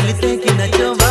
really thinking that you're